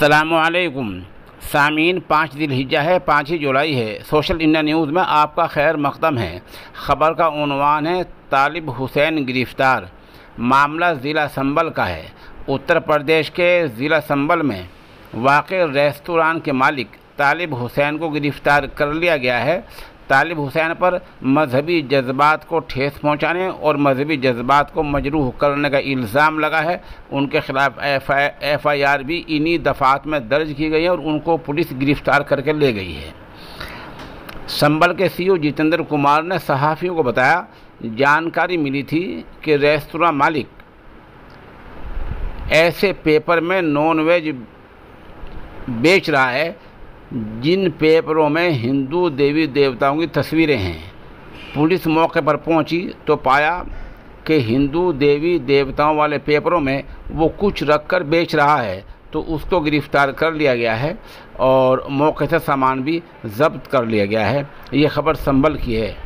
असलकुम सामीन, पाँच दिल हिज्जा है, पाँच ही जुलाई है। सोशल इंडिया न्यूज़ में आपका खैर मकदम है। ख़बर का उनवान है तालिब हुसैन गिरफ़्तार। मामला ज़िला संबल का है। उत्तर प्रदेश के ज़िला संबल में वाक़ रेस्तरान के मालिक तालिब हुसैन को गिरफ़्तार कर लिया गया है। तालिब हुसैन पर मजहबी जज्बात को ठेस पहुँचाने और मजहबी जज्बात को मजरूह करने का इल्ज़ाम लगा है। उनके ख़िलाफ़ एफ़ आई आर भी इन्हीं दफ़ात में दर्ज की गई है और उनको पुलिस गिरफ़्तार करके ले गई है। संबल के सीईओ जितेंद्र कुमार ने सहाफ़ियों को बताया, जानकारी मिली थी कि रेस्तरा मालिक ऐसे पेपर में नॉन वेज बेच रहा है जिन पेपरों में हिंदू देवी देवताओं की तस्वीरें हैं, पुलिस मौके पर पहुँची तो पाया कि हिंदू देवी देवताओं वाले पेपरों में वो कुछ रख कर बेच रहा है तो उसको गिरफ़्तार कर लिया गया है और मौके से सामान भी जब्त कर लिया गया है। ये खबर संभल की है।